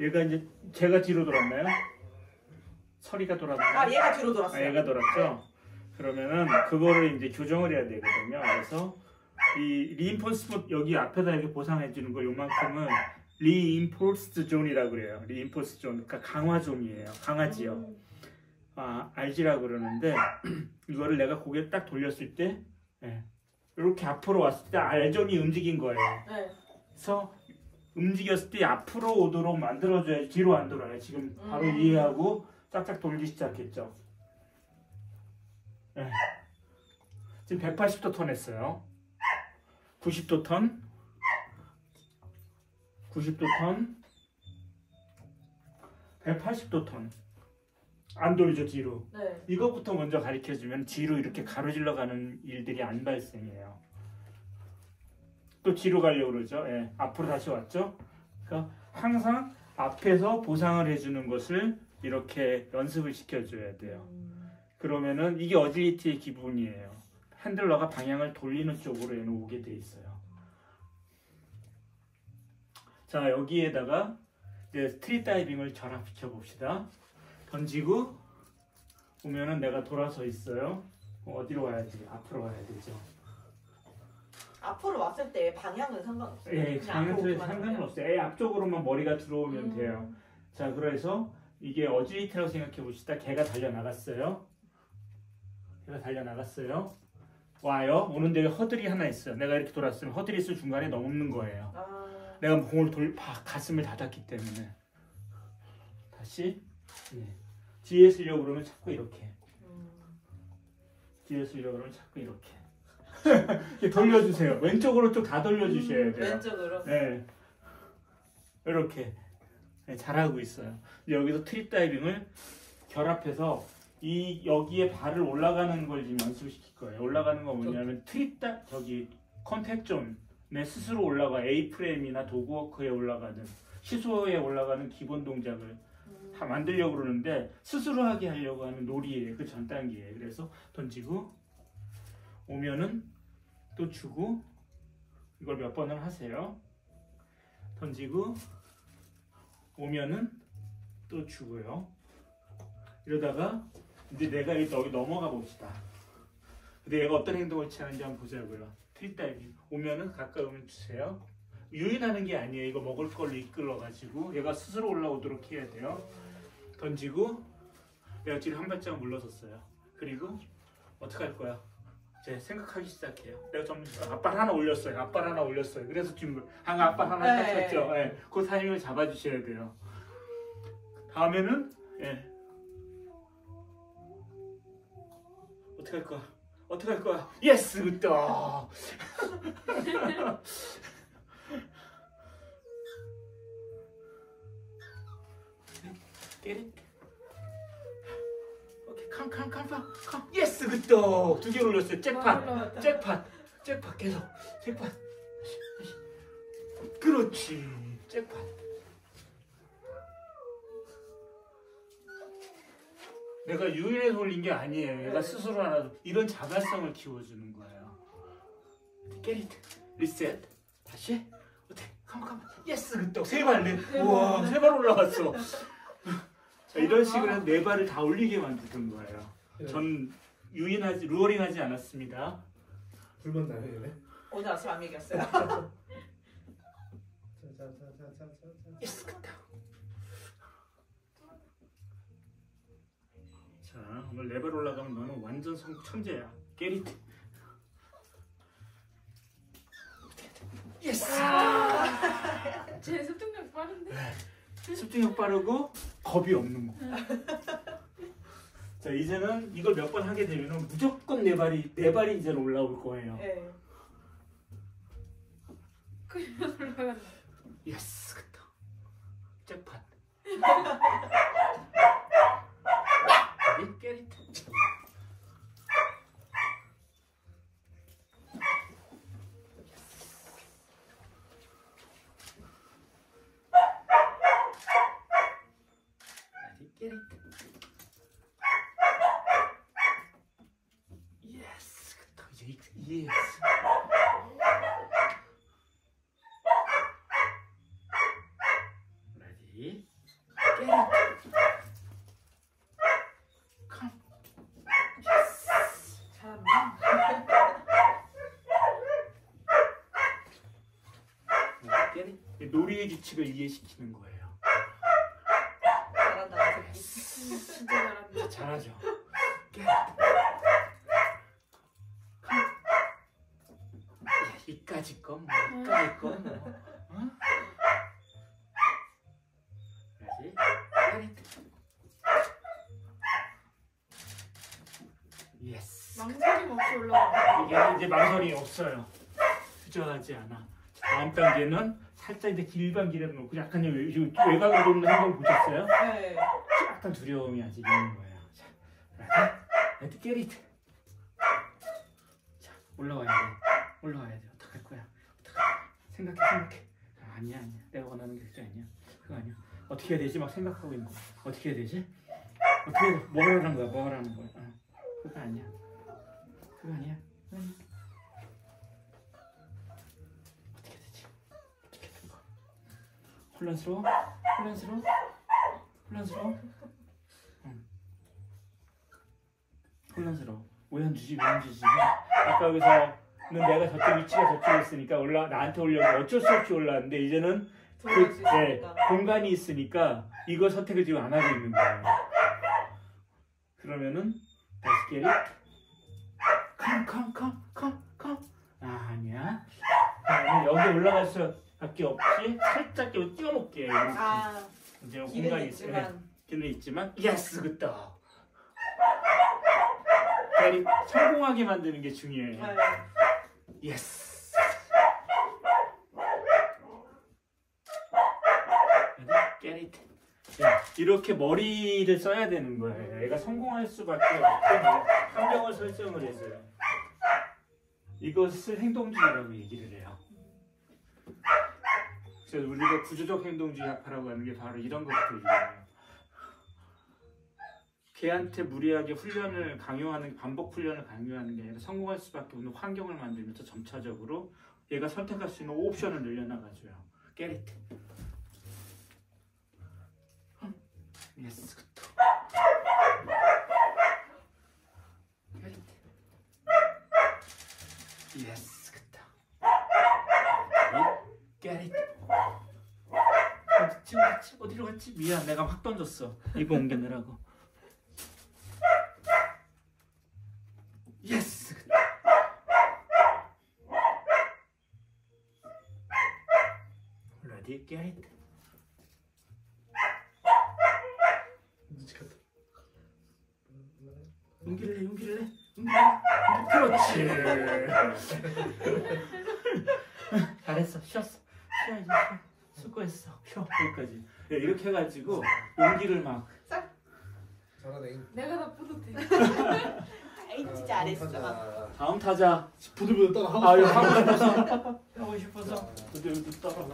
얘가 이제 제가 뒤로 돌았나요? 설이가 돌았나요? 아 얘가 뒤로 아, 돌았어요. 얘가 돌았죠? 그러면은 그거를 이제 교정을 해야 되거든요. 그래서 이 reinforcement 여기 앞에다 이렇게 보상해 주는 거 요만큼은 reinforced zone이라고 그래요. reinforced zone, 그러니까 강화 zone이에요. 강화지요. 음. 아, RZ라 그러는데 이거를 내가 고개 딱 돌렸을 때 예, 이렇게 앞으로 왔을 때 R zone이 움직인 거예요. 네. 그래서 움직였을 때 앞으로 오도록 만들어줘야지 뒤로 안 돌아요. 지금 바로 음. 이해하고 짝짝 돌기 시작했죠. 예. 지금 180도 턴 했어요. 90도 턴, 90도 턴, 180도 턴. 안 돌죠 뒤로. 네. 이것부터 먼저 가르쳐주면 뒤로 이렇게 가로질러 가는 일들이 안 발생해요. 또 뒤로 가려고 그러죠. 예, 앞으로 다시 왔죠. 그러니까 항상 앞에서 보상을 해주는 것을 이렇게 연습을 시켜줘야 돼요. 음. 그러면은 이게 어질리티의 기본이에요. 핸들러가 방향을 돌리는 쪽으로 오게 돼 있어요. 자 여기에다가 이제 스트릿 다이빙을 결합시켜 봅시다. 던지고 보면은 내가 돌아서 있어요. 어, 어디로 와야 지? 앞으로 와야 되죠. 앞으로 왔을 때 방향은 상관없어요. 예, 그냥 방향 앞으로 상관은 가면 없어요. 예, 앞쪽으로만 머리가 들어오면 음. 돼요. 자, 그래서 이게 어질리티라고 생각해 봅시다. 개가 달려 나갔어요. 개가 달려 나갔어요. 와요. 오는데 허들이 하나 있어요. 내가 이렇게 돌았으면 허들이 있을 중간에 넘는 거예요. 아, 내가 공을 돌 바- 가슴을 닫았기 때문에 다시 예. 뒤에 서려고 그러면 자꾸 이렇게 음. 뒤에 서려고 그러면 자꾸 이렇게 이렇게 돌려주세요. 왼쪽으로 좀다 돌려주셔야 돼요. 왼쪽으로. 네. 이렇게 네, 잘하고 있어요. 여기서 treat diving을 결합해서 이 여기에 발을 올라가는 걸 지금 연습시킬 거예요. 올라가는 건 뭐냐면 treat 다 저기 contact zone에 스스로 올라가 A frame이나 도그워크에 올라가는 시소에 올라가는 기본 동작을 음. 다 만들려고 그러는데 스스로 하게 하려고 하는 놀이예요. 그 전 단계예요. 그래서 던지고 오면은 또 주고 이걸 몇 번을 하세요. 던지고 오면은 또 주고요. 이러다가 이제 내가 여기 넘어가 봅시다. 근데 얘가 어떤 행동을 취하는지 한번 보자고요. 트립다이빙 오면은 가까이 오면 주세요. 유인하는 게 아니에요. 이거 먹을 걸로 이끌어가지고 얘가 스스로 올라오도록 해야 돼요. 던지고 내가 뒤로 한 발짝 물러섰어요. 그리고 어떻게 할 거야? 이제 생각하기 시작해요. 내가 좀 앞발 하나 올렸어요. 앞발 하나 올렸어요. 그래서 지금 한 앞발 하나 딱 네. 쳤죠. 예. 그 타이밍을 잡아주셔야 돼요. 다음에는 예. 어떻게 할 거야? 어떻게 할 거야? Yes good dog. Get it? Come. Yes, good dog. 두개 올렸어요. Jackpot, 올라왔다. Jackpot, jackpot 계속, jackpot. 그렇지, jackpot. 내가 유인해서 올린 게 아니에요. 얘가 네. 스스로 하나 이런 자발성을 키워주는 거예요. It, reset. 다시. 어때? Come, come. Yes, good dog. 세 발, 네. 우와, 세 발 올라왔어. 자, 이런 식으로 해서 네 발을 다 올리게 만드는 거예요. 전 유인하지 luring하지 않았습니다. 불만 나요 얘네. 오늘 아침 안 얘기했어요. 자자자자자자. Yes good dog. 자 오늘 레벨 올라가면 너는 완전 성 천재야. Get it. Yes. 제 습득력 빠른데? 습득력 빠르고 겁이 없는 거. 자 이제는 이걸 몇 번 하게 되면 무조건 네 발이 네 발이 이제 올라올 거예요. 네. 그냥 올라간다. Yes good dog. Jackpot. 이제 예스 레디 놀이의 규칙을 이해시키는 거예요. 잘하죠. 이까짓 건 뭐, 이까짓 건 뭐. 어? Yes. 망설임 없이 올라가. 이게 이제 망설이 없어요. 주저하지 않아. 다음 단계는 살짝 이제 길반 길에 놓고 약간 외- 외곽으로 한번 보셨어요? 네. 약간 두려움이 아직 있는 거예요. Get it. 자, 올라와야 돼. 올라와야 돼. 어떡할 거야? 어떡할 생각해, 생각해. 아, 아니야, 아니야. 내가 원하는 게 그게 아니야. 그거 아니야. 어떻게 해야 되지? 막 생각하고 있는 거야. 어떻게 해야 되지? 어떻게 해야 돼? 뭐 하라는 거야? 뭐 하라는 거야? 어, 그거 아니야. 그거 아니야. 그거 아니야. 되지? 어떻게 된 거야? 혼란스러워? 혼란스러워? 혼란스러워? 혼란스러워. 왜 안 주지? 왜 안 주지? 아까 여기서는 내가 저쪽 위치가 저쪽에 있으니까 올라 나한테 올려고 어쩔 수 없이 올라왔는데 이제는 그, 네. 공간이 있으니까 이거 선택을 지금 안 하고 있는 거예요. 그러면은 다시 깨리 컴컴컴컴컴 아, 아니야. 여기 올라갈 수밖에 없지. 살짝 여기 띄워놓게. 아 이제 공간이 있어요. 있지만 길은 있지만 yes good. get it 성공하게 만드는 게 중요해요. 네. yes. 야, 이렇게 머리를 써야 되는 거예요. 얘가 성공할 수밖에 없고 환경을 설정을 해서요. 이것을 행동주의라고 얘기를 해요. 그래서 우리가 구조적 행동주의 학파라고 하는 게 바로 이런 것들이에요. 걔한테 무리하게 훈련을 강요하는 반복 훈련을 강요하는 게 아니라 성공할 수밖에 없는 환경을 만들면서 점차적으로 얘가 선택할 수 있는 옵션을 늘려나가줘요. It. 예스. 예스 굿다. Get it. 어디 갔지? 어디로 갔지? 미안, 내가 확 던졌어. 이거 옮기느라고. 예스. ready get it. 눈치챘다. 용기를 내, 용기를 내. 그렇지. 잘했어, 쉬었어. 쉬어 이제 쉬어. 수고했어. 쉬어 여기까지. 네, 이렇게 해가지고 용기를 막 잘하네. 내가 다 뿌듯해. 아이 진짜 잘했어. 타자. 다음 타자. 부들부들 따라 하고 아유 싶어. 하고 싶어서 하고 싶어서 부들부들 떨어.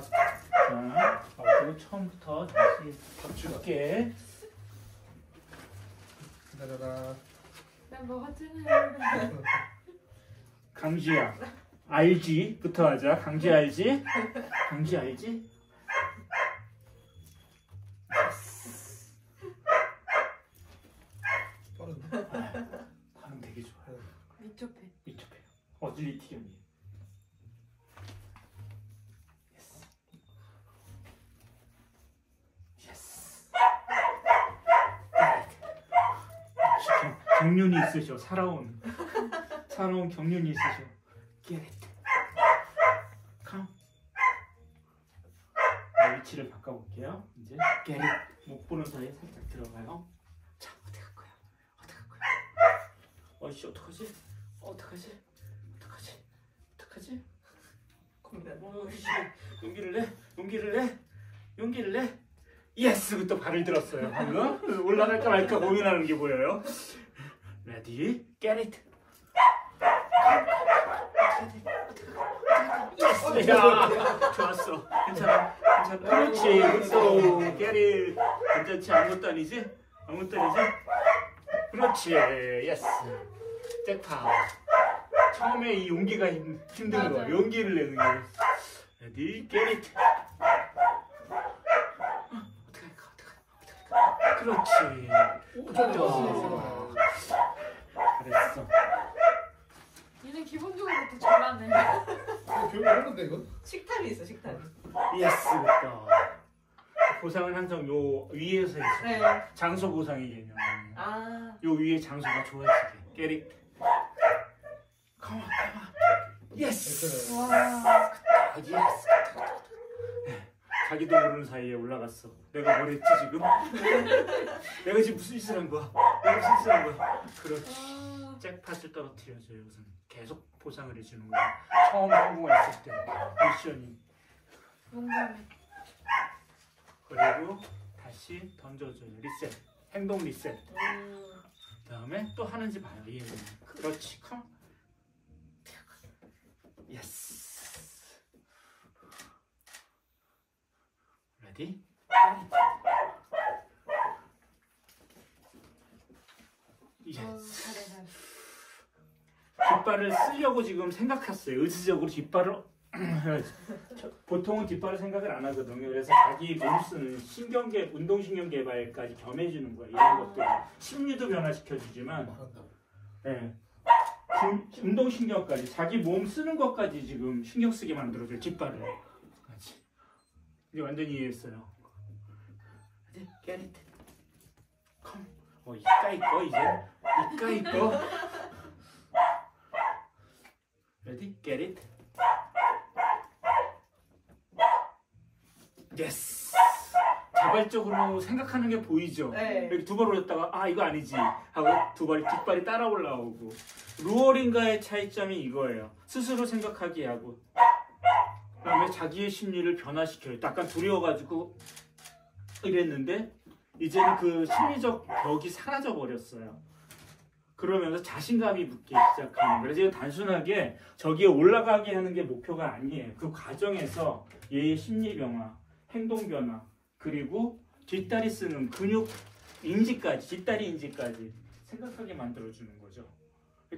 자, 그리고 처음부터 다시. 줄게. 기다려라. 난뭐 하지는 강지야 알지부터 하자 강지 알지? 강지 알지? 빠른데? 반응 되게 좋아요 미쳐패. 이쪽에 어질리티 경이 yes yes 경- 경륜이 있으셔 살아온 살아온 경륜이 있으셔 get it come 자, 위치를 바꿔볼게요. 이제 get 못 보는 사이에 살짝 들어가요. 자 어디 갈 거야? 어디 갈 거야? 어이씨 어떡하지? 어떡하지? 어떡하지? 어떡하지? 고민. 어이씨 용기를 내 용기를 내 용기를 내. yes 또 발을 들었어요 방금. 올라갈까 말까 고민하는 게 보여요 ready get it. yes 야 좋았어. 괜찮아. 괜찮아. 그렇지. 또 get it. 괜찮지. 아무것도 아니지? 아무것도 아니지? 그렇지. yes 잭팟 처음에 이 용기가 힘, 힘든 거. 맞아요. 용기를 내는 게. ready get it. 그렇지. 오, 좋아, 어. 잘했어 얘는 기본적으로 더 잘하네. 이거 교육을 했는데 이건? 식탐 식탐이 있어 식탐. yes 됐다. 보상은 항상 요 위에서 해줘. 네. 장소 보상의 개념. 아. 요 위에 장소가 좋아지게. get it. come on, come on. yes. 와. 아, yes. 네, 자기도 모르는 사이에 올라갔어. 내가 뭘 했지 지금? 내가 지금 무슨 짓을 한 거야? 내가 무슨 짓을 한 거야? 그렇지. 아. 잭팟을 떨어뜨려줘요. 여기서는 계속 보상을 해주는 거야. 처음 성공했을 때 미션이. 용감해. 그리고 다시 던져줘요. 리셋. 행동 리셋. 음. 그다음에 또 하는지 봐요. 얘는. 그렇지. come. yes. ready? 어, yes. 뒷발을 쓰려고 지금 생각했어요. 의지적으로 뒷발을 저- 보통은 뒷발을 생각을 안 하거든요. 그래서 자기 몸 쓰는 신경계, 운동신경 개발까지 겸해주는 거예요. 이런 것들 심리도 변화시켜주지만. 예. 중- 운동신경까지 자기 몸 쓰는 것까지 지금 신경 쓰게 만들어줘요. 뒷발을. 이제 완전히 이해했어요. 이제 get it. come. 어 이까 이 거 이제 이까 이 거. Ready get it. yes. 자발적으로 생각하는 게 보이죠. 네. 이렇게 두 발 올렸다가 아 이거 아니지 하고 두 발이 뒷발이 따라 올라오고 루어링과의 차이점이 이거예요 스스로 생각하게 하고 그다음에 자기의 심리를 변화시켜요 약간 두려워가지고 이랬는데 이제는 그 심리적 벽이 사라져 버렸어요 그러면서 자신감이 붙기 시작하는 거예요 그래서 단순하게 저기에 올라가게 하는 게 목표가 아니에요 그 과정에서 얘의 심리 변화 행동 변화 그리고 뒷다리 쓰는 근육 인지까지 뒷다리 인지까지 생각하게 만들어주는 거죠.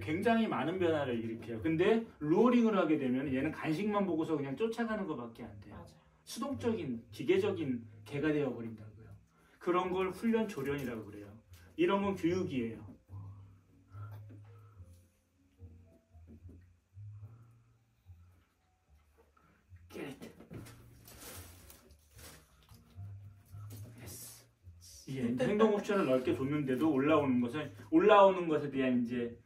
굉장히 많은 변화를 일으켜요. 근데 루어링을 하게 되면 얘는 간식만 보고서 그냥 쫓아가는 것밖에 안 돼요. 맞아요. 수동적인 기계적인 개가 되어 버린다고요. 그런 걸 훈련 조련이라고 그래요. 이런 건 교육이에요. 예, 이제 행동 옵션을 넓게 줬는데도 올라오는 것은 올라오는 것에 대한 이제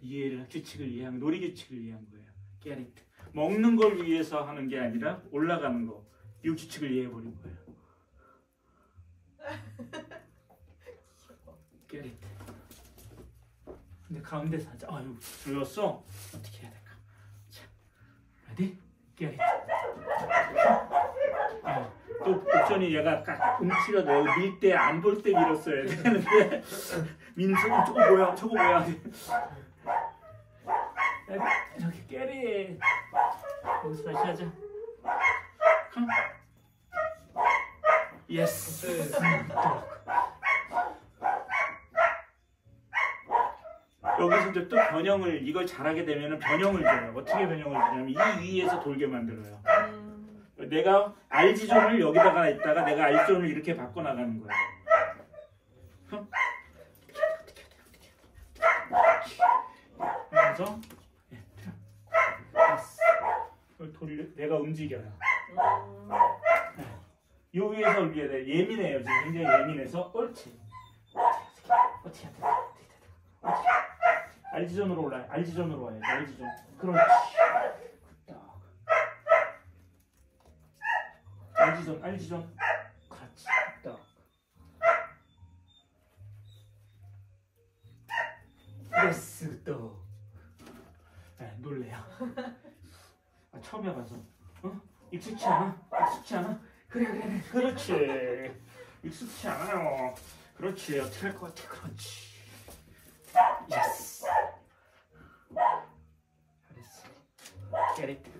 이해를 규칙을 이해한 놀이 규칙을 이해한 거예요. It. 먹는 걸 위해서 하는 게 아니라 올라가는 거. 이 규칙을 이해해 버린 거예요. It. 근데 가운데서 하자. 아유, 들렸어? 어떻게 해야 될까? 자? Get it. 어, 또 옵션이 얘가 움츠려 넣어 밀 때 안 볼 때 밀었어야 되는데 민서 저거 뭐야? 저거 뭐야? 야, 저기 get it. 여기서 다시 하자. come. yes. 여기서 이제 또 변형을 이걸 잘하게 되면 변형을 줘요 어떻게 변형을 주냐면 이 위에서 돌게 만들어요. 음. 내가 알지존을 여기다가 있다가 내가 알지존을 이렇게 바꿔 나가는 거야. 흠? 하면서 예. 이걸 돌려 내가 움직여요. 음. 요 위에서 올려야 돼. 예민해요. 지금 굉장히 예민해서 옳지. 알지존으로 올라요. 알지존으로 와요. 알지존. 그렇지. 굿다. 알 지존, 알지존. 그렇지. 딱. 예스, 또. 네, 놀래요. 아, 처음 해봐서. 어? 익숙치 않아? 익숙치 않아? 그래, 그래, 그래. 그렇지. 익숙치 않아요. 그렇지. 어떻게 할 것 같아? 그렇지. yes. 잘했어. get it.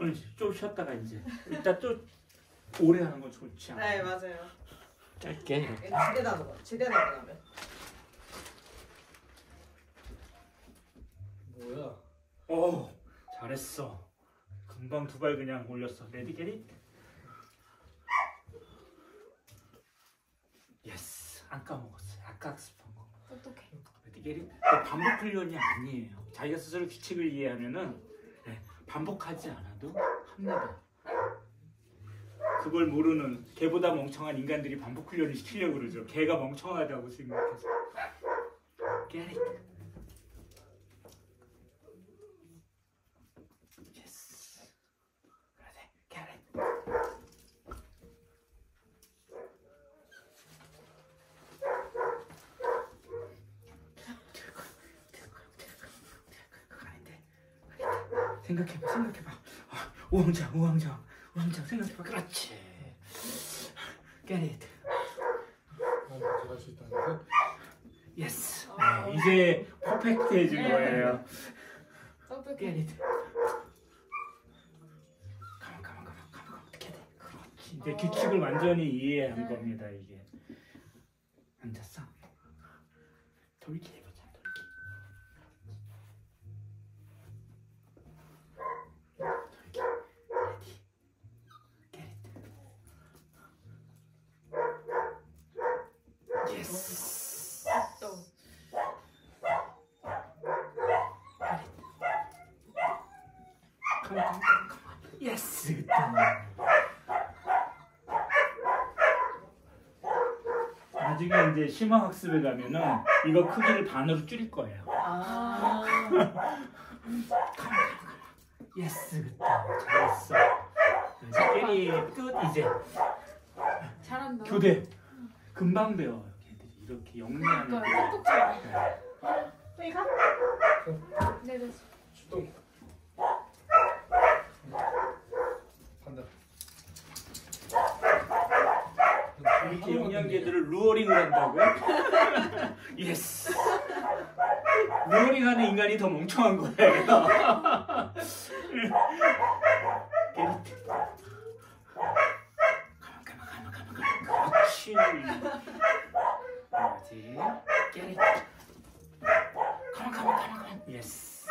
오늘 좀 쉬었다가 이제 일단 또 오래 하는 건 좋지 않아. 네 맞아요. 짧게 이렇게. 지대 단어 지대 단어 하면. 뭐야? 오 잘했어. 금방 두 발 그냥 올렸어. ready get it? yes. 안 까먹었어요. 아까 학습한 거. 똑똑해. ready get it? 반복 훈련이 아니에요. 자기가 스스로 규칙을 이해하면은 네, 반복하지 않아도 합니다. 그걸 모르는 개보다 멍청한 인간들이 반복 훈련을 시키려고 그러죠. 개가 멍청하다고 생각해서. Get it. Yes. 그래, get it. 생각해봐, 생각해봐. 아, 우왕좌, 우왕좌, 우 왕좌 생각해봐. 그렇지. Get it. 어, 잘할 수 있다는 거. Yes. 네, 이제 퍼펙트해진 거예요. 어떻게? Get it. 가만, 가만, 가만, 가만, 가만. 어떻게 해야 돼? 그렇지. 이제 규칙을 완전히 이해한 네. 겁니다. 이게. 앉았어. 돌기. 예스. 됐다. 나중에 이제 심화 학습에 가면은 이거 크기를 반으로 줄일 거예요. 아. yes, 됐다. 잘했어. 이제 get it 끝 이제 잘한다. 교대. 금방 배워. 걔들이 이렇게 애들. 그러니까 똑똑 잘해. 네. 여기 가? 네, 네. 출동. 이렇게 영리한 개들을 luring을 한다고요? Yes. luring하는 인간이 더 멍청한 거예요. 가만 가만 가만 가만 가만. 그렇지. 그렇지. Get it. 가만 가만 가만 가만. Yes.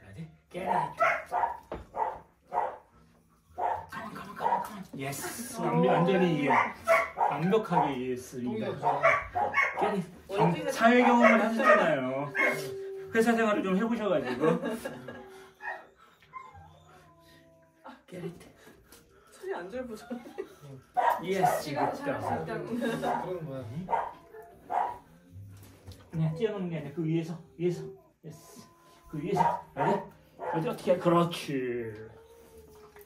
그렇지. 게리트. 가만 가만 가만 가만. 예스. 완- 완전히 이해. 완벽하게 이해했습니다. 똥이라도 잖아 깨리 경- 사회 경험을 하셨잖아요. 회사 생활을 좀 해보셔가지고. 깨리트. 소리 안 줄보죠. 예스. 지가 잘할 수 그렇다. 있다고. 거야. 그냥 뛰어넘는 게 아니라 그 위에서 위에서 yes. 그 위에서 그래? 어디 어떻게 해? 그렇지.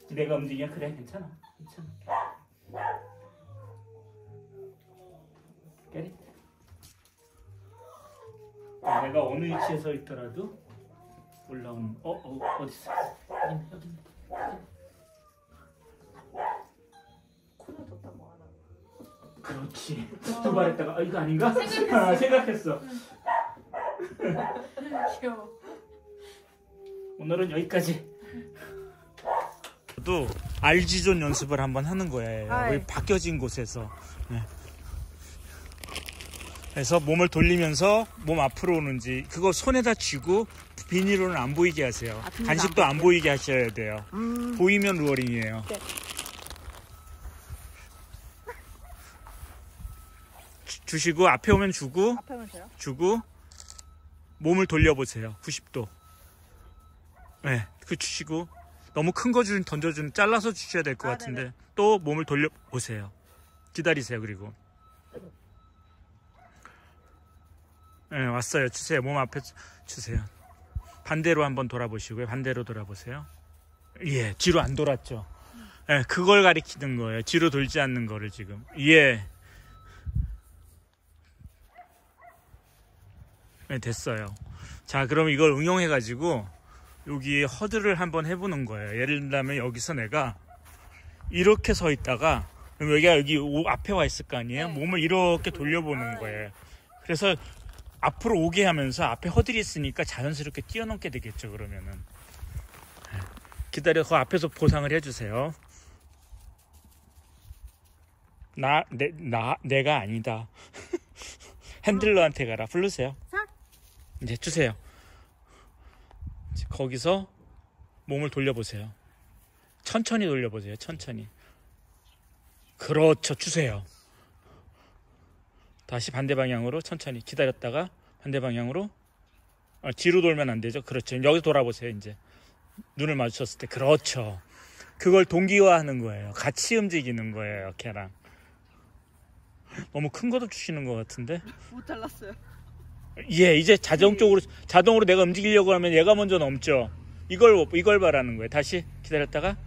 내가 움직이면 그래 괜찮아 괜찮아. Get it. 내가 어느 위치에 서 있더라도 올라오는 어, 어 어디 있어? 여기 있네 여기 있네. 코를 뒀다고 하나. 그렇지. 두발 했다가 아 이거 아닌가? 아, 생각했어. 귀여워. 오늘은 여기까지. 또 알지존 연습을 한번 하는 거예요. 아이. 우리 바뀌어진 곳에서. 네. 그래서 몸을 돌리면서 몸 앞으로 오는지 그거 손에다 쥐고 비닐로는 안 보이게 하세요. 아, 간식도 안 안 보이게 하셔야 돼요. 음. 보이면 루어링이에요. 네. 주- 주시고 앞에 오면 주고 앞에 오면? 주고 몸을 돌려보세요. 90도. 네, 그 주시고 너무 큰거준 던져준 잘라서 주셔야 될것 아, 같은데 또 몸을 돌려보세요. 기다리세요. 그리고 네, 왔어요. 주세요. 몸 앞에 주- 주세요. 반대로 한번 돌아보시고요. 반대로 돌아보세요. 예, 뒤로 안 돌았죠. 예, 그걸 가리키는 거예요. 뒤로 돌지 않는 거를 지금. 예. 네, 됐어요. 자, 그럼 이걸 응용해가지고 여기 허드를 한번 해보는 거예요. 예를 들면 여기서 내가 이렇게 서 있다가 여기가 여기 오- 앞에 와 있을 거 아니에요? 네. 몸을 이렇게 돌려보는 거예요. 그래서 앞으로 오게 하면서 앞에 허들이 있으니까 자연스럽게 뛰어넘게 되겠죠. 그러면은 네. 기다려 그 앞에서 보상을 해주세요. 나, 내, 나, 내가 아니다. 핸들러한테 가라. 부르세요. 자. 이제 주세요. 거기서 몸을 돌려보세요. 천천히 돌려보세요. 천천히. 그렇죠. 주세요. 다시 반대 방향으로 천천히 기다렸다가 반대 방향으로 어, 뒤로 돌면 안 되죠. 그렇죠. 여기 돌아보세요. 이제 눈을 마주쳤을 때 그렇죠. 그걸 동기화하는 거예요. 같이 움직이는 거예요. 걔랑. 너무 큰 것도 주시는 것 같은데. 못 잘랐어요. 예, 이제 자동적으로 자동으로 내가 움직이려고 하면 얘가 먼저 넘죠. 이걸 이걸 바라는 거예요. 다시 기다렸다가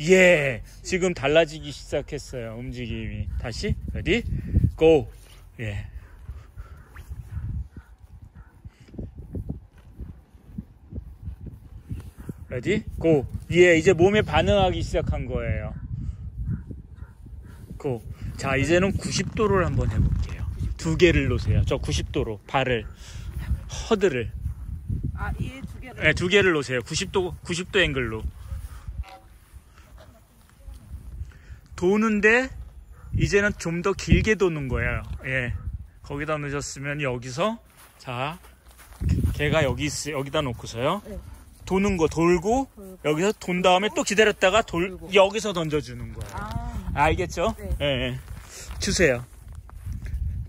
예, 지금 달라지기 시작했어요. 움직임이 다시 ready go. 예. Ready go. 예, 이제 몸에 반응하기 시작한 거예요. Go. 자, 이제는 90도를 한번 해볼게요. 두 개를 놓으세요. 저 90도로 발을 허들을 아, 얘두 개를. 네, 두 개를 놓으세요. 90도 90도 앵글로 도는데 이제는 좀 더 길게 도는 거예요. 예, 거기다 넣으셨으면 여기서 자 걔가 여기 있어 여기다 놓고서요. 네. 도는 거 돌고 돌고. 여기서 돈 다음에 또 기다렸다가 돌 돌고. 여기서 던져주는 거예요. 아, 알겠죠? 네. 예, 예. 주세요.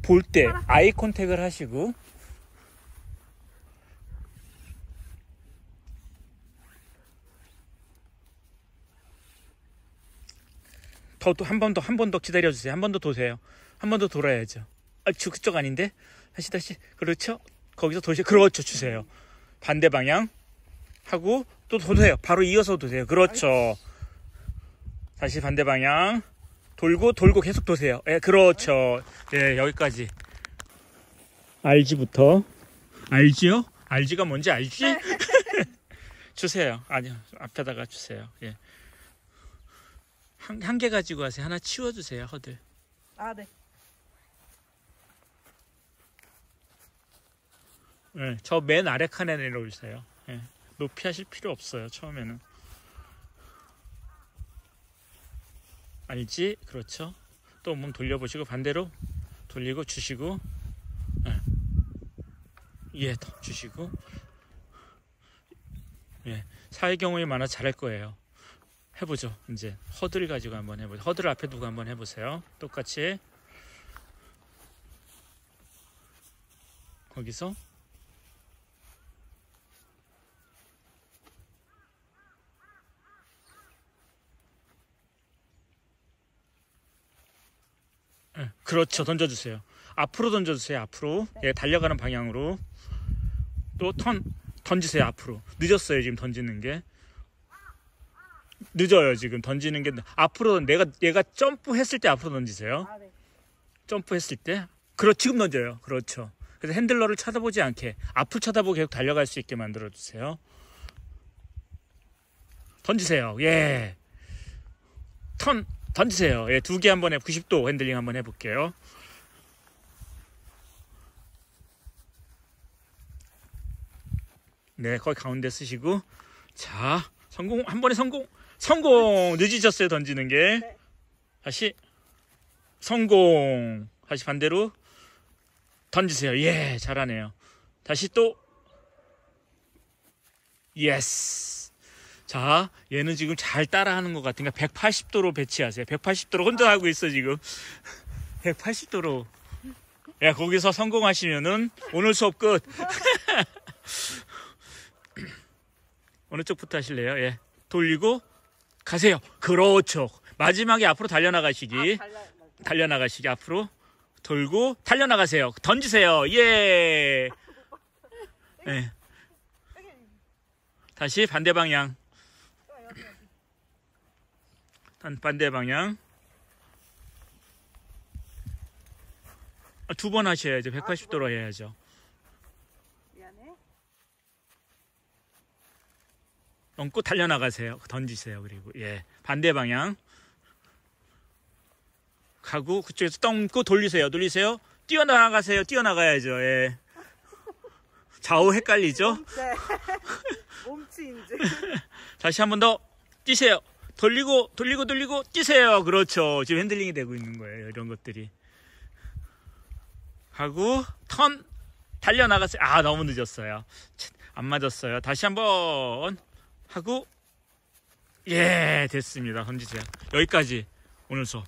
볼 때 아이 컨택을 하시고 더 한 번 더 한 번 더 기다려 주세요. 한 번 더 도세요. 한 번 더 돌아야죠. 아, 저 그쪽 아닌데? 다시 다시. 그렇죠? 거기서 도시 그렇죠. 주세요. 반대 방향 하고 또 도세요. 바로 이어서 도세요. 그렇죠. 다시 반대 방향 돌고 돌고 계속 도세요. 예, 그렇죠. 예, 여기까지. 알지부터 알지요? 알지가 뭔지 알지? 주세요. 아니요, 앞에다가 주세요. 예. 한, 한 개 가지고 가세요. 하나 치워주세요, 허들. 아, 네. 예, 저맨 아래 칸에 내려오세요. 예, 높이 하실 필요 없어요, 처음에는. 알지? 그렇죠. 또 몸 돌려보시고 반대로 돌리고 주시고 예, 예, 더 주시고 예, 사회 경험이 많아 잘할 거예요. 해보죠. 이제 허들 가지고 한번 해보죠. 허들 앞에 두고 한번 해보세요. 똑같이 거기서 예, 그렇죠. 던져주세요. 앞으로 던져주세요. 앞으로. 예, 달려가는 방향으로. 또 턴, 던지세요. 앞으로. 늦었어요. 지금 던지는 게. 늦어요. 지금 던지는 게. 앞으로 내가, 얘가 점프했을 때 앞으로 던지세요. 아, 네. 점프했을 때. 그렇, 지금 던져요. 그렇죠. 그래서 handler를 쳐다보지 않게 앞을 쳐다보고 계속 달려갈 수 있게 만들어 주세요. 던지세요. 예. 턴, 던지세요. 예, 두 개 한번 해, 90도 핸들링 한번 해 볼게요. 네, 거기 가운데 쓰시고. 자, 성공, 한 번에 성공! 성공! 늦으셨어요, 던지는 게. 네. 다시. 성공! 다시 반대로. 던지세요. 예, 잘하네요. 다시 또. Yes. 자, 얘는 지금 잘 따라하는 것 같으니까 180도로 배치하세요. 180도로 혼자 하고 있어, 지금. 180도로. 야, 거기서 성공하시면은 오늘 수업 끝. 어느 쪽부터 하실래요? 예. 돌리고 가세요. 그렇죠. 마지막에 앞으로 달려나가시기. 아. 달려나가시기 앞으로 돌고 달려나가세요. 던지세요. 예. 예. 다시 반대 방향. 단- 반대 방향. 두 번 하셔야죠. 180도로 해야죠. 미안해. 넘고 달려나가세요. 던지세요. 그리고 예 반대 방향 가고 그쪽에서 똥고 돌리세요. 돌리세요. 뛰어나가세요. 뛰어나가야죠. 예 좌우 헷갈리죠? 네. 몸치 이제. 다시 한 번 더 뛰세요. 돌리고 돌리고 돌리고 뛰세요. 그렇죠. 지금 핸들링이 되고 있는 거예요. 이런 것들이 하고 턴 달려 나갔어요. 아 너무 늦었어요. 치, 안 맞았어요. 다시 한번 하고 예 됐습니다. 던지세요. 여기까지 오늘 수업.